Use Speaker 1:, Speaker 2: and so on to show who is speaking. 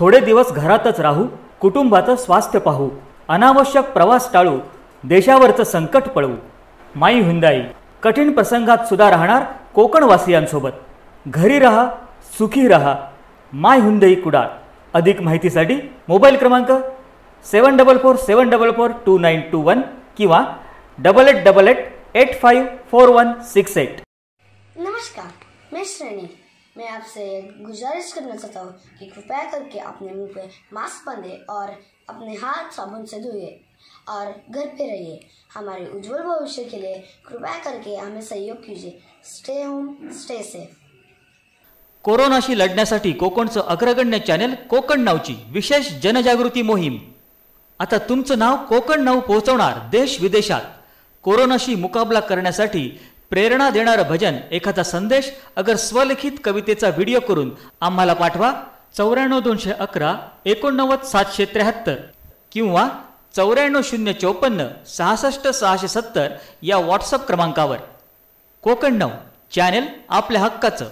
Speaker 1: थोडे दिवस घरातच राहू कुटुंबाचं स्वास्थ्य पाहू अनावश्यक प्रवास टाळू देशावरचं संकट पळवू. माई हुंदाई कठीण प्रसंगात सुद्धा राहणार कोकणवासियांसोबत. घरी रहा सुखी रहा. My Hyundai Kudal. अधिक माहितीसाठी मोबाईल क्रमांक seven double four seven double four two nine two one किंवा double eight double eight eight five four one six eight.
Speaker 2: नमस्कार मी श्रेणी. मैं आपसे गुजारिश करना चाहता हूँ कि कृपया करके अपने मुंह पे मास्क बांधे और अपने हाथ साबुन से धोइए और घर पे रहिए। हमारे उज्जवल भविष्य के लिए कृपया करके हमें सहयोग कीजिए। स्टे होम स्टे सेफ
Speaker 1: कोरोनाशी लढण्यासाठी कोकणचं अग्रगण्य चॅनेल कोकण नावची विशेष जनजागृती मोहीम. आता तुमचं नाव कोकण नाव पोहोचवणार देश विदेशात. कोरोनाशी मुकाबला करण्यासाठी प्रेरणा देणारं भजन एखादा संदेश अगर स्वलिखित कवितेचा व्हिडिओ करून आम्हाला पाठवा. चौऱ्याण्णव दोनशे अकरा एकोणनव्वद सातशे त्र्याहत्तर किंवा चौऱ्याण्णव शून्य चौपन्न सहासष्ट सहाशे सत्तर या व्हॉट्सअप क्रमांकावर. कोकण नऊ चॅनेल आपल्या हक्काचं.